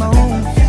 my own